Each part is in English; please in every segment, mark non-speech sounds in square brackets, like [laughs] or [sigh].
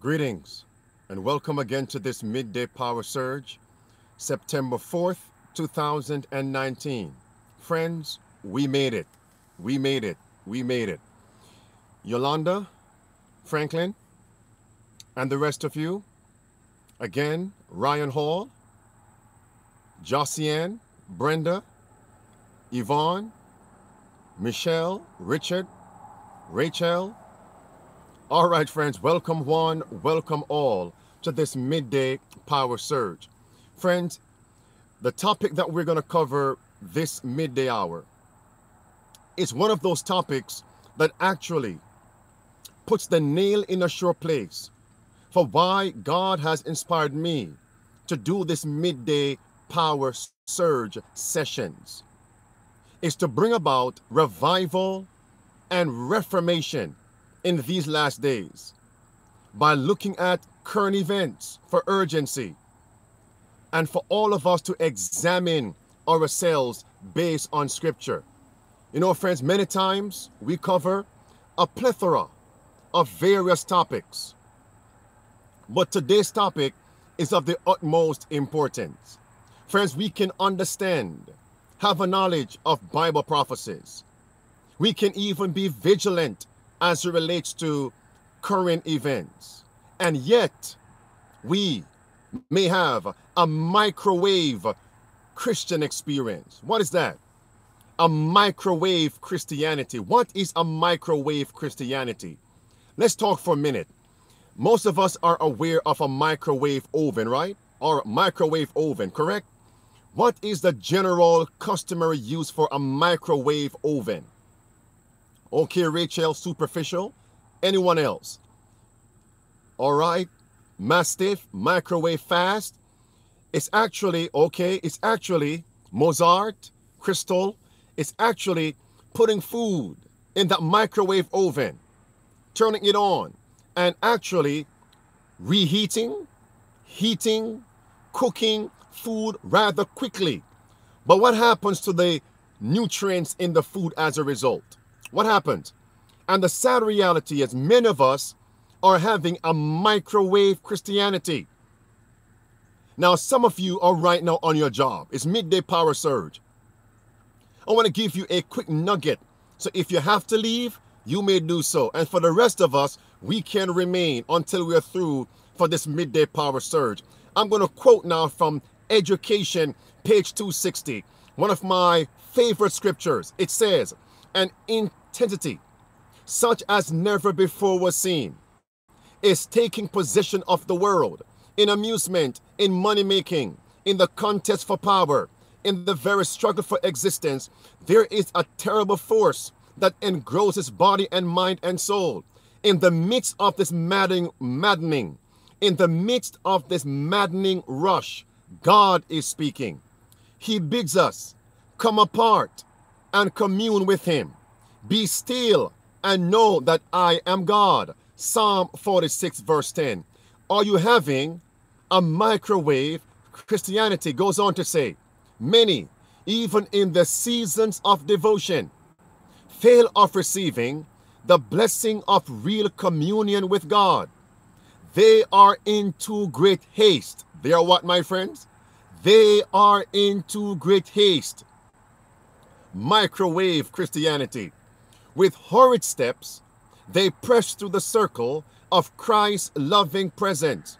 Greetings and welcome again to this midday power surge, September 4th, 2019. Friends, we made it. We made it. We made it. Yolanda, Franklin, and the rest of you, again, Ryan Hall, Josiane, Brenda, Yvonne, Michelle, Richard, Rachel. All right, friends, welcome one, welcome all to this midday power surge. Friends, the topic that we're going to cover this midday hour is one of those topics that actually puts the nail in a sure place for why God has inspired me to do this midday power surge sessions is to bring about revival and reformation in these last days by looking at current events for urgency and for all of us to examine ourselves based on scripture. You know, friends, many times we cover a plethora of various topics, but today's topic is of the utmost importance. Friends, we can understand, have a knowledge of Bible prophecies. We can even be vigilant as it relates to current events. And yet, we may have a microwave Christian experience. What is that? A microwave Christianity. What is a microwave Christianity? Let's talk for a minute. Most of us are aware of a microwave oven, right? Or microwave oven, correct? What is the general customary use for a microwave oven? Okay, Rachel, superficial. Anyone else? All right. Mastiff, microwave fast. It's actually, okay, it's actually Mozart, Crystal. It's actually putting food in that microwave oven, turning it on, and actually reheating, heating, cooking food rather quickly. But what happens to the nutrients in the food as a result? What happened? And the sad reality is many of us are having a microwave Christianity. Now, some of you are right now on your job. It's midday power surge. I want to give you a quick nugget. So if you have to leave, you may do so. And for the rest of us, we can remain until we're through for this midday power surge. I'm going to quote now from Education, page 260, one of my favorite scriptures. It says, An intensity such as never before was seen is taking possession of the world in amusement, in money making, in the contest for power, in the very struggle for existence. There is a terrible force that engrosses body and mind and soul. In the midst of this maddening, maddening, in the midst of this maddening rush, God is speaking. He bids us come apart and commune with Him. Be still and know that I am God. Psalm 46, verse 10. Are you having a microwave? Christianity goes on to say, many, even in the seasons of devotion, fail of receiving the blessing of real communion with God. They are in too great haste. They are what, my friends? They are in too great haste. Microwave Christianity with horrid steps, they press through the circle of Christ's loving presence,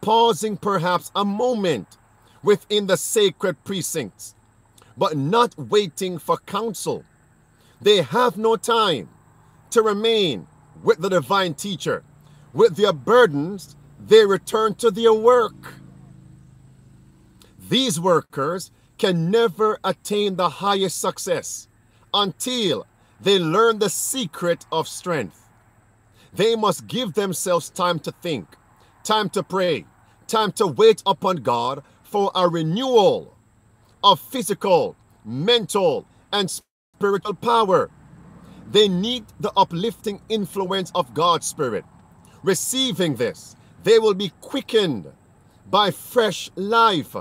pausing perhaps a moment within the sacred precincts, but not waiting for counsel. They have no time to remain with the divine teacher. With their burdens, they return to their work. These workers can never attain the highest success until they learn the secret of strength. They must give themselves time to think, time to pray, time to wait upon God for a renewal of physical, mental, and spiritual power. They need the uplifting influence of God's Spirit. Receiving this, they will be quickened by fresh life.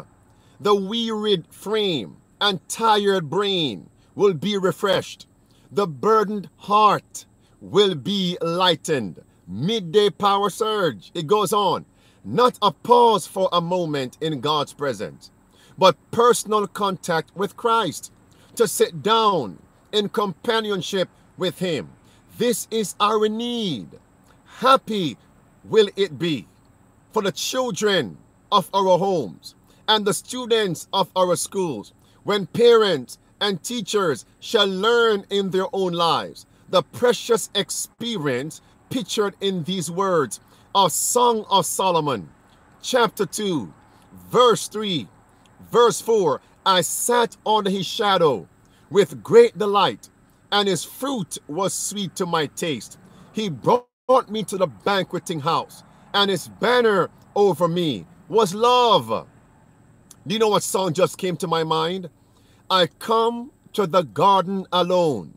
The wearied frame and tired brain will be refreshed the burdened heart will be lightened. midday power surge. It goes on. Not a pause for a moment in God's presence, but personal contact with Christ to sit down in companionship with Him. This is our need. Happy will it be for the children of our homes and the students of our schools when parents and teachers shall learn in their own lives the precious experience pictured in these words of Song of Solomon, chapter 2, verse 3, verse 4. I sat under his shadow with great delight, and his fruit was sweet to my taste. He brought me to the banqueting house, and his banner over me was love. Do you know what song just came to my mind? I come to the garden alone,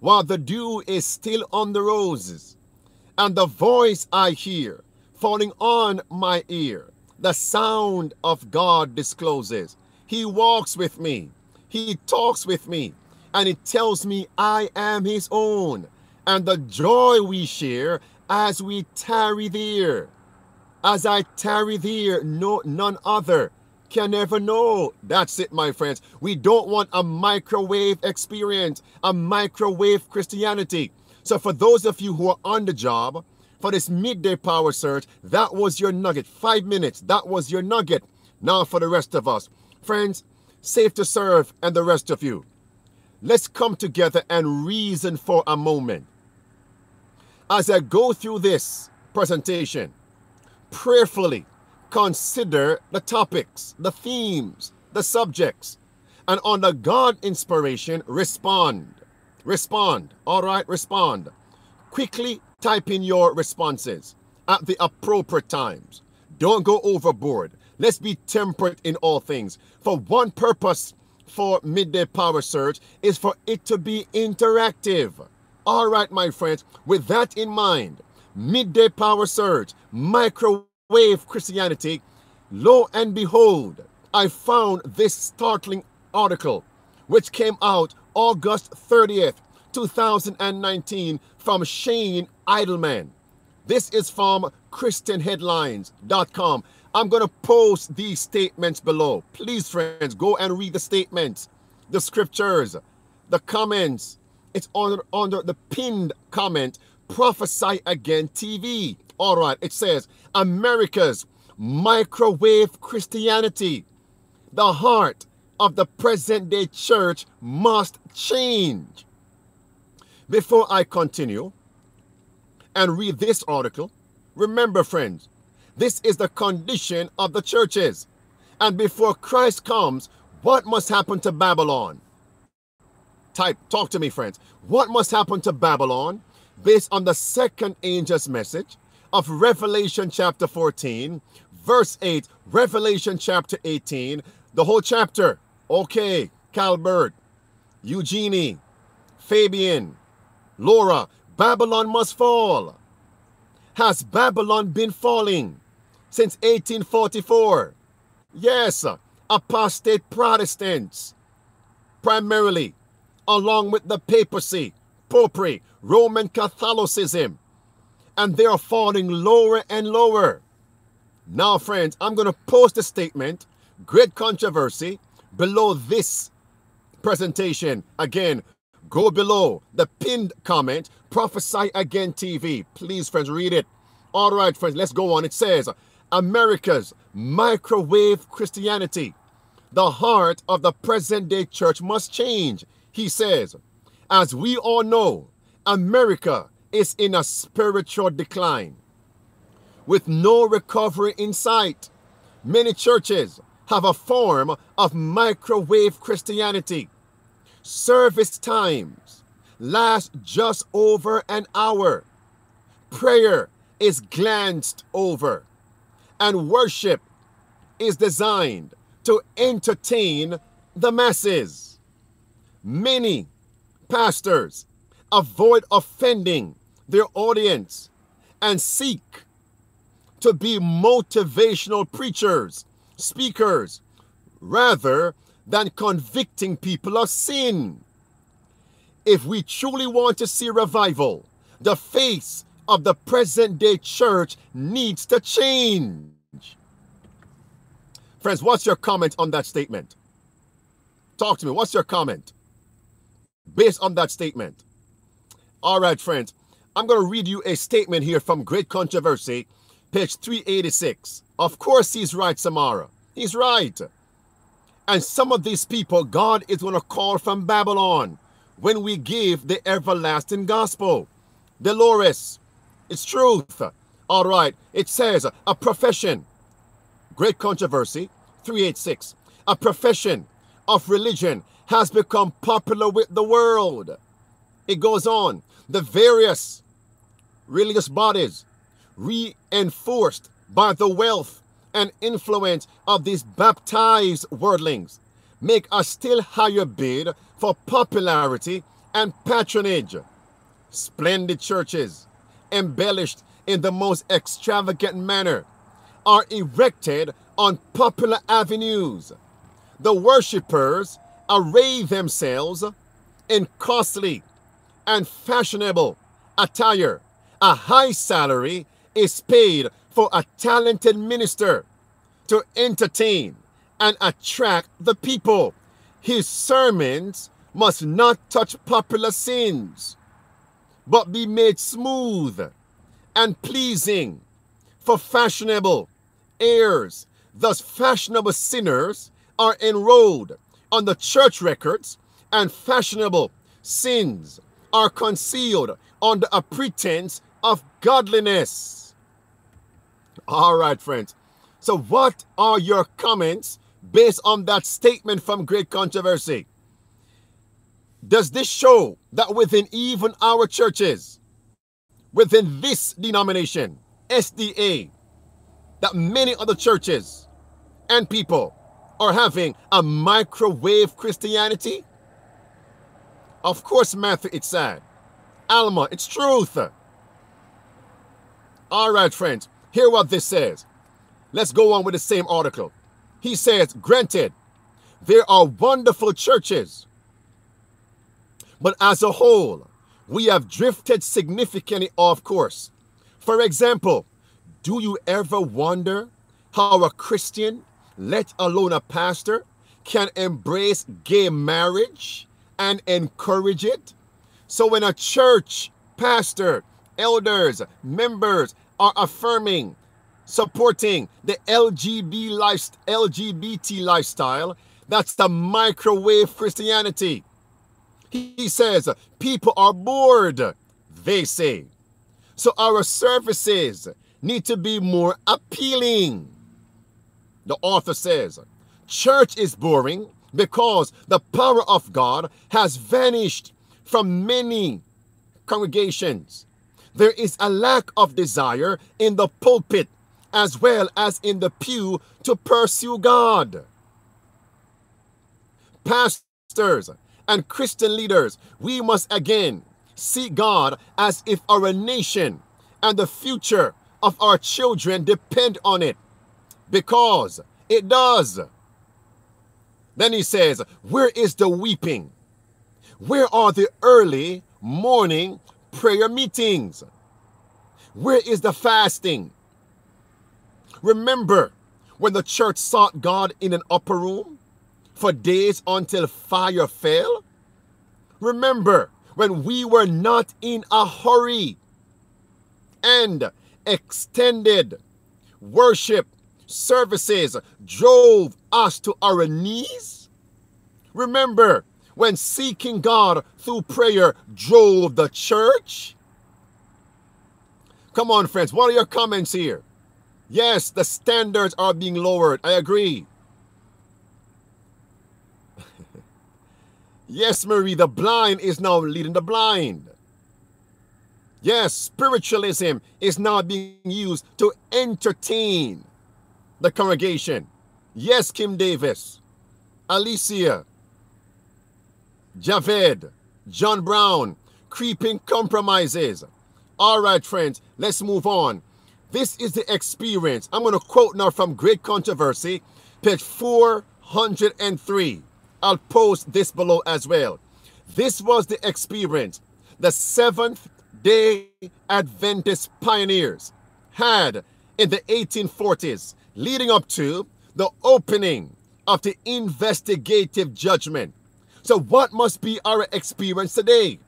while the dew is still on the roses, and the voice I hear falling on my ear, the sound of God discloses. He walks with me, He talks with me, and He tells me I am His own, and the joy we share as we tarry there. As I tarry there, no none other can never know. That's it, my friends. We don't want a microwave experience, a microwave Christianity. So for those of you who are on the job, for this midday power surge, that was your nugget. Five minutes, that was your nugget. Now for the rest of us. Friends, safe to serve and the rest of you. Let's come together and reason for a moment. As I go through this presentation, prayerfully, consider the topics, the themes, the subjects, and under God inspiration, respond. Respond. All right, respond. Quickly type in your responses at the appropriate times. Don't go overboard. Let's be temperate in all things. For one purpose for Midday Power Surge is for it to be interactive. All right, my friends, with that in mind, Midday Power Surge, micro wave Christianity, lo and behold, I found this startling article which came out August 30th, 2019 from Shane Idleman. This is from ChristianHeadlines.com. I'm going to post these statements below. Please, friends, go and read the statements, the scriptures, the comments. It's under, under the pinned comment, Prophesy Again TV. All right, it says America's microwave Christianity. The heart of the present day church must change. Before I continue and read this article, remember, friends, this is the condition of the churches. And before Christ comes, what must happen to Babylon? Type, talk to me, friends. What must happen to Babylon based on the second angel's message? Of Revelation chapter 14, verse 8, Revelation chapter 18, the whole chapter. Okay, Calbert, Eugenie, Fabian, Laura, Babylon must fall. Has Babylon been falling since 1844? Yes, apostate Protestants, primarily, along with the papacy, popery, Roman Catholicism, and they are falling lower and lower. Now, friends, I'm going to post a statement, great controversy, below this presentation. Again, go below the pinned comment, Prophesy Again TV. Please, friends, read it. All right, friends, let's go on. It says, America's microwave Christianity. The heart of the present day church must change, he says. As we all know, America is in a spiritual decline with no recovery in sight. Many churches have a form of microwave Christianity. Service times last just over an hour. Prayer is glanced over. And worship is designed to entertain the masses. Many pastors avoid offending their audience and seek to be motivational preachers, speakers, rather than convicting people of sin. If we truly want to see revival, the face of the present day church needs to change. Friends, what's your comment on that statement? Talk to me. What's your comment based on that statement? All right, friends. I'm going to read you a statement here from Great Controversy, page 386. Of course, he's right, Samara. He's right. And some of these people, God is going to call from Babylon when we give the everlasting gospel. Dolores, it's truth. All right. It says a profession. Great controversy. 386. A profession of religion has become popular with the world. It goes on. The various religious bodies reinforced by the wealth and influence of these baptized worldlings make a still higher bid for popularity and patronage. Splendid churches, embellished in the most extravagant manner, are erected on popular avenues. The worshippers array themselves in costly and fashionable attire. A high salary is paid for a talented minister to entertain and attract the people. His sermons must not touch popular sins, but be made smooth and pleasing for fashionable heirs. Thus, fashionable sinners are enrolled on the church records, and fashionable sins are concealed under a pretense of godliness. All right, friends. So, what are your comments based on that statement from Great Controversy? Does this show that within even our churches, within this denomination, SDA, that many other churches and people are having a microwave Christianity? Of course, Matthew, it's sad. Alma, it's truth. All right, friends, hear what this says. Let's go on with the same article. He says, granted, there are wonderful churches, but as a whole, we have drifted significantly off course. For example, do you ever wonder how a Christian, let alone a pastor, can embrace gay marriage and encourage it? So when a church pastor, elders, members are affirming supporting the LGBT, LGBT lifestyle. That's the microwave Christianity. He says people are bored, they say. So our services need to be more appealing. The author says church is boring because the power of God has vanished from many congregations. There is a lack of desire in the pulpit as well as in the pew to pursue God. Pastors and Christian leaders, we must again see God as if our nation and the future of our children depend on it because it does. Then he says, Where is the weeping? Where are the early morning prayer meetings? Where is the fasting? Remember when the church sought God in an upper room for days until fire fell? Remember when we were not in a hurry and extended worship services drove us to our knees? Remember when seeking God through prayer drove the church? Come on, friends, what are your comments here? Yes, the standards are being lowered. I agree. [laughs] yes, Marie, the blind is now leading the blind. Yes, spiritualism is now being used to entertain the congregation. Yes, Kim Davis, Alicia, Javed, John Brown, creeping compromises. All right, friends, let's move on. This is the experience. I'm going to quote now from Great Controversy, page 403. I'll post this below as well. This was the experience. The seventh day Adventist pioneers had in the 1840s, leading up to the opening of the investigative judgment. So, what must be our experience today?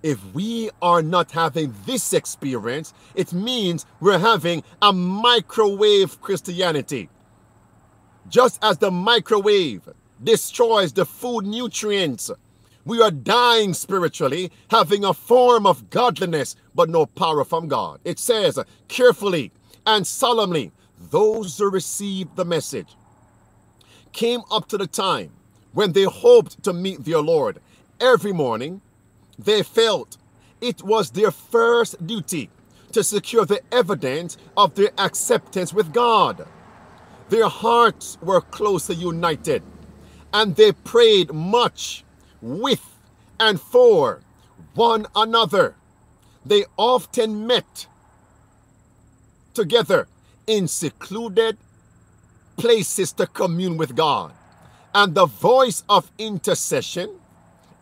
If we are not having this experience, it means we're having a microwave Christianity. Just as the microwave destroys the food nutrients, we are dying spiritually, having a form of godliness, but no power from God. It says, carefully and solemnly, those who received the message came up to the time when they hoped to meet their Lord every morning they felt it was their first duty to secure the evidence of their acceptance with God. Their hearts were closely united, and they prayed much with and for one another. They often met together in secluded places to commune with God. And the voice of intercession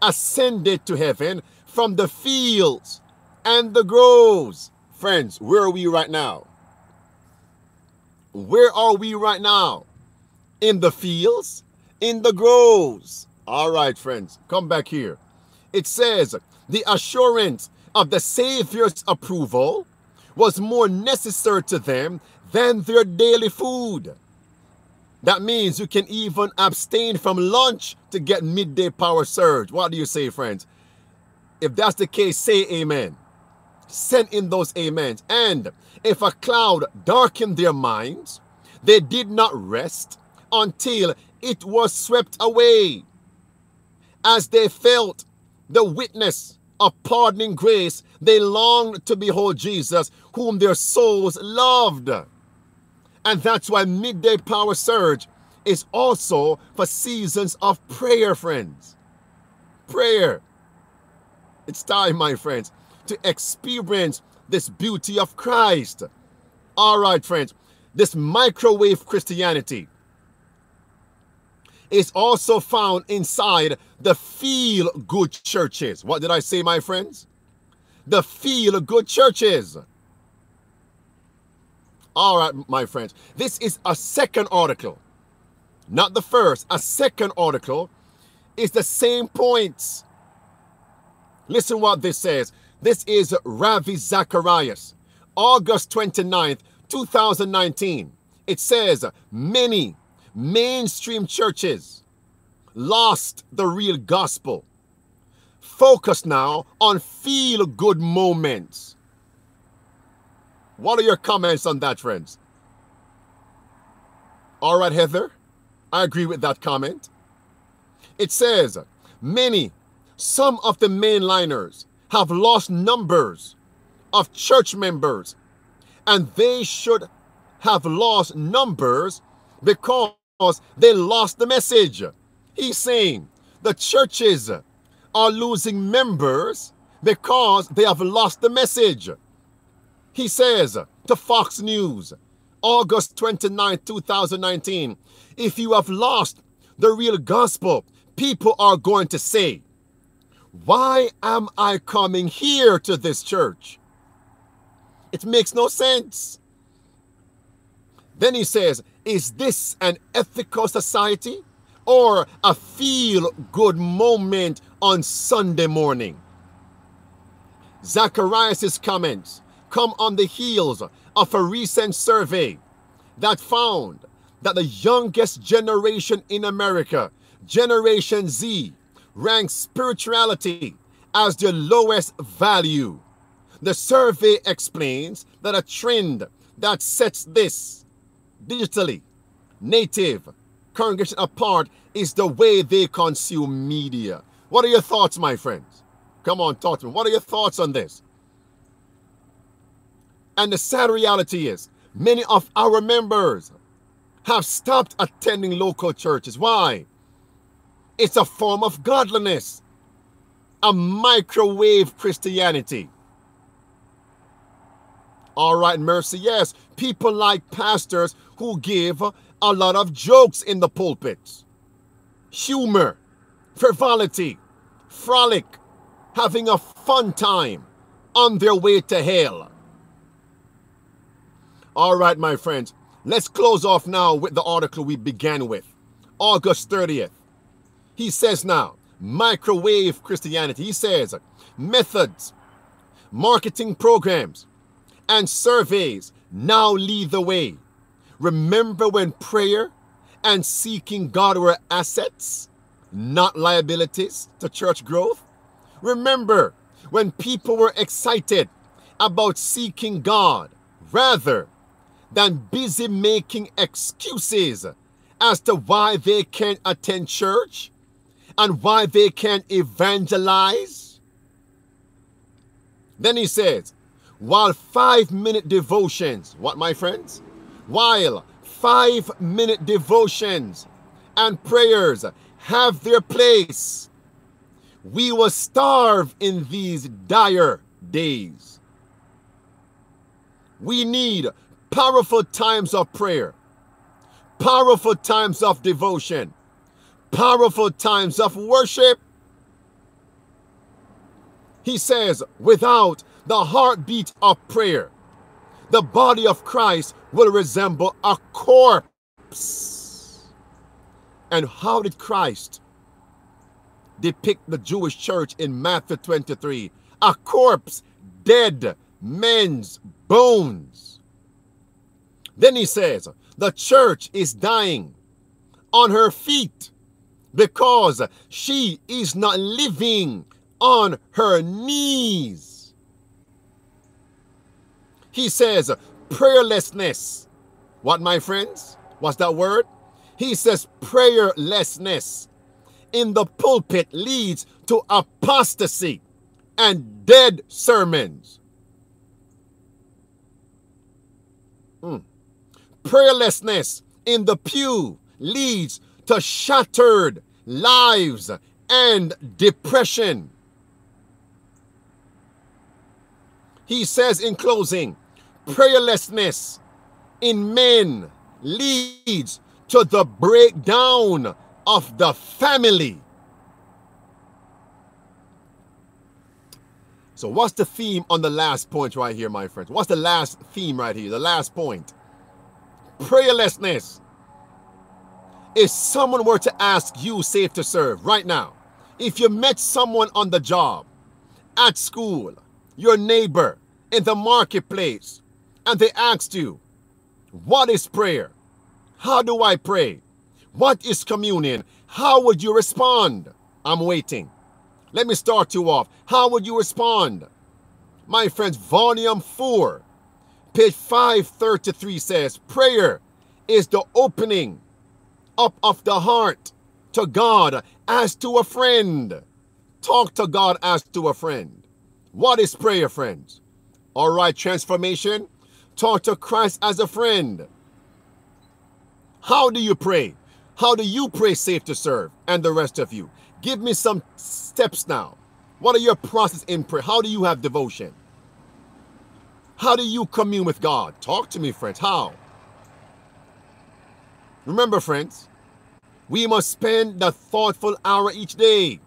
ascended to heaven from the fields and the groves. Friends, where are we right now? Where are we right now? In the fields, in the groves. All right, friends, come back here. It says, the assurance of the Savior's approval was more necessary to them than their daily food. That means you can even abstain from lunch to get midday power surge. What do you say, friends? If that's the case, say amen. Send in those amens. And if a cloud darkened their minds, they did not rest until it was swept away. As they felt the witness of pardoning grace, they longed to behold Jesus, whom their souls loved. And that's why midday power surge is also for seasons of prayer, friends. Prayer. It's time, my friends, to experience this beauty of Christ. All right, friends, this microwave Christianity is also found inside the feel good churches. What did I say, my friends? The feel good churches. All right, my friends. This is a second article, not the first. A second article is the same points. Listen what this says. This is Ravi Zacharias, August 29th, 2019. It says, many mainstream churches lost the real gospel. Focus now on feel good moments what are your comments on that, friends? All right, Heather, I agree with that comment. It says, many, some of the mainliners have lost numbers of church members, and they should have lost numbers because they lost the message. He's saying the churches are losing members because they have lost the message. He says to Fox News, August 29, 2019, if you have lost the real gospel, people are going to say, Why am I coming here to this church? It makes no sense. Then he says, Is this an ethical society or a feel good moment on Sunday morning? Zacharias' comments come on the heels of a recent survey that found that the youngest generation in America, Generation Z, ranks spirituality as their lowest value. The survey explains that a trend that sets this digitally native congregation apart is the way they consume media. What are your thoughts, my friends? Come on, talk to me. What are your thoughts on this? And the sad reality is, many of our members have stopped attending local churches. Why? It's a form of godliness, a microwave Christianity. All right, mercy. Yes, people like pastors who give a lot of jokes in the pulpits, humor, frivolity, frolic, having a fun time. on their way to hell. All right, my friends, let's close off now with the article we began with. August 30th. He says now, microwave Christianity. He says, methods, marketing programs, and surveys now lead the way. Remember when prayer and seeking God were assets, not liabilities to church growth? Remember when people were excited about seeking God rather than busy making excuses as to why they can't attend church and why they can't evangelize? Then he says, while five minute devotions, what my friends? While five minute devotions and prayers have their place, we will starve in these dire days. We need powerful times of prayer, powerful times of devotion, powerful times of worship. He says, without the heartbeat of prayer, the body of Christ will resemble a corpse. And how did Christ depict the Jewish church in Matthew 23? A corpse, dead men's bones. Then he says, the church is dying on her feet because she is not living on her knees. He says, prayerlessness. What, my friends? What's that word? He says, prayerlessness in the pulpit leads to apostasy and dead sermons. Mm. Prayerlessness in the pew leads to shattered lives and depression. He says in closing, prayerlessness in men leads to the breakdown of the family. So what's the theme on the last point right here, my friends? What's the last theme right here? The last point. Prayerlessness. If someone were to ask you safe to serve right now, if you met someone on the job, at school, your neighbor, in the marketplace, and they asked you, what is prayer? How do I pray? What is communion? How would you respond? I'm waiting. Let me start you off. How would you respond? My friends, volume 4, page 533 says, Prayer is the opening up of the heart to God as to a friend. Talk to God as to a friend. What is prayer, friends? All right, transformation. Talk to Christ as a friend. How do you pray? How do you pray safe to serve and the rest of you? Give me some steps now. What are your process in prayer? How do you have devotion? How do you commune with God? Talk to me, friends. How? Remember, friends, we must spend the thoughtful hour each day.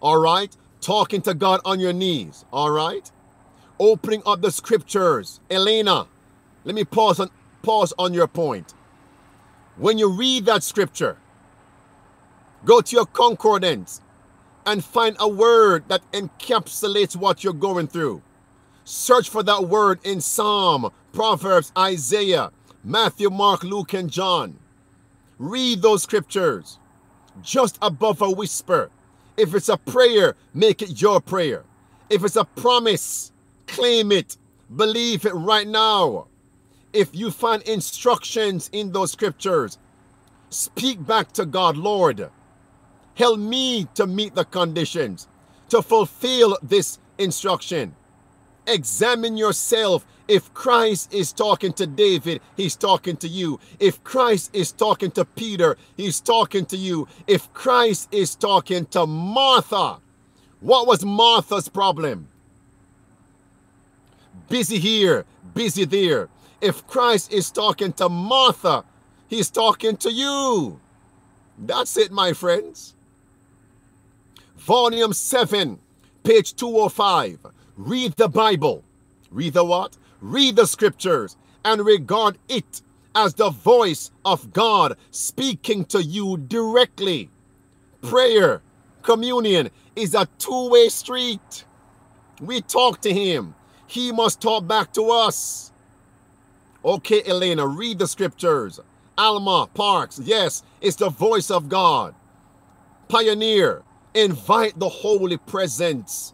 All right? Talking to God on your knees. All right? Opening up the scriptures. Elena, let me pause on pause on your point. When you read that scripture, go to your concordance and find a word that encapsulates what you're going through. Search for that word in Psalm, Proverbs, Isaiah, Matthew, Mark, Luke, and John. Read those scriptures just above a whisper. If it's a prayer, make it your prayer. If it's a promise, claim it. Believe it right now if you find instructions in those scriptures, speak back to God, Lord. Help me to meet the conditions to fulfill this instruction. Examine yourself. If Christ is talking to David, he's talking to you. If Christ is talking to Peter, he's talking to you. If Christ is talking to Martha, what was Martha's problem? Busy here, busy there. If Christ is talking to Martha, he's talking to you. That's it, my friends. Volume 7, page 205. Read the Bible. Read the what? Read the scriptures and regard it as the voice of God speaking to you directly. Prayer, communion is a two way street. We talk to Him, He must talk back to us. Okay, Elena, read the scriptures. Alma Parks, yes, it's the voice of God. Pioneer, invite the holy presence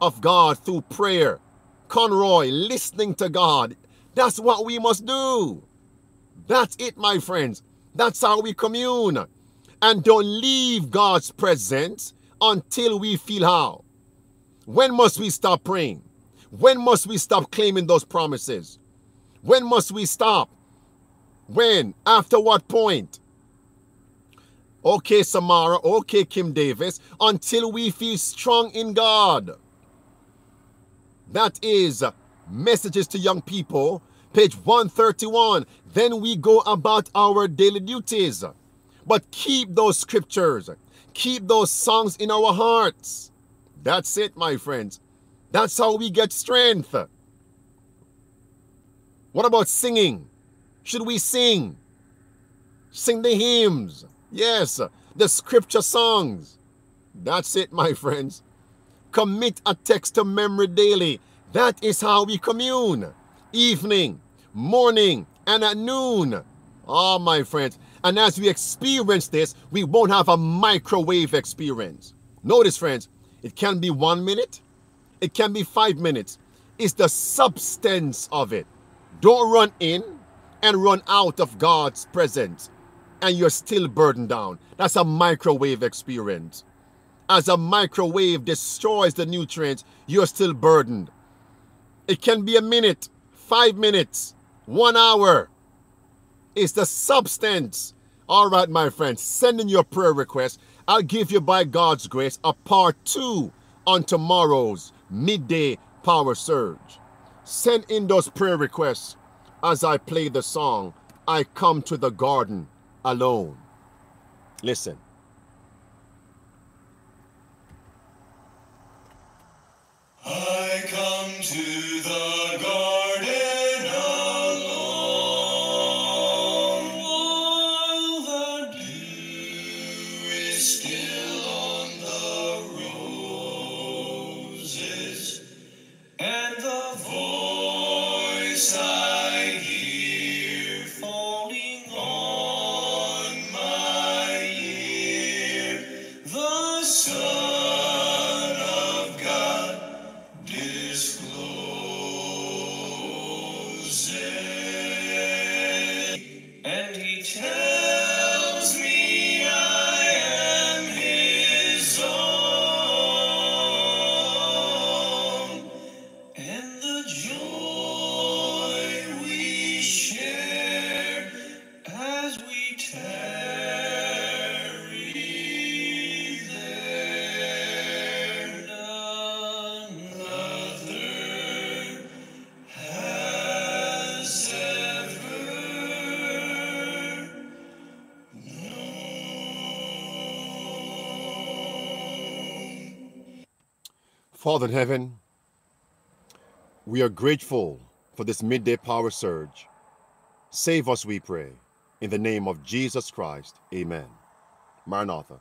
of God through prayer. Conroy, listening to God. That's what we must do. That's it, my friends. That's how we commune. And don't leave God's presence until we feel how. When must we stop praying? When must we stop claiming those promises? When must we stop? When? After what point? Okay, Samara. Okay, Kim Davis. Until we feel strong in God. That is Messages to Young People, page 131. Then we go about our daily duties. But keep those scriptures, keep those songs in our hearts. That's it, my friends. That's how we get strength. What about singing? Should we sing? Sing the hymns. Yes, the scripture songs. That's it, my friends. Commit a text to memory daily. That is how we commune. Evening, morning, and at noon. Oh, my friends. And as we experience this, we won't have a microwave experience. Notice, friends, it can be one minute, it can be five minutes. It's the substance of it. Don't run in and run out of God's presence and you're still burdened down. That's a microwave experience. As a microwave destroys the nutrients, you're still burdened. It can be a minute, five minutes, one hour. It's the substance. All right, my friends, send in your prayer request. I'll give you, by God's grace, a part two on tomorrow's midday power surge. Send in those prayer requests as I play the song, I Come to the Garden Alone. Listen. I come to the garden Father in heaven, we are grateful for this midday power surge. Save us, we pray. In the name of Jesus Christ, amen. Maranatha.